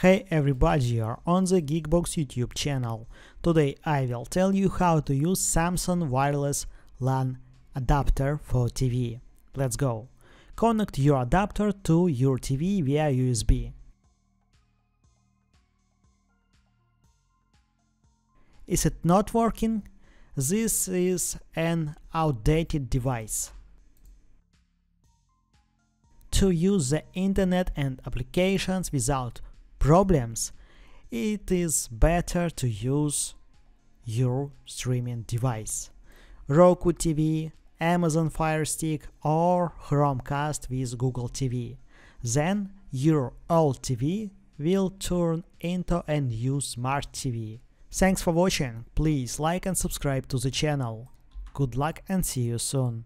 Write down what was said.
Hey everybody, you're on the Geekbox YouTube channel. Today I will tell you how to use Samsung wireless LAN adapter for TV. Let's go. Connect your adapter to your TV via USB. Is it not working? This is an outdated device. To use the internet and applications without problems, it is better to use your streaming device. Roku TV, Amazon Fire Stick or Chromecast with Google TV. Then your old TV will turn into a new smart TV. Thanks for watching, please like and subscribe to the channel. Good luck and see you soon.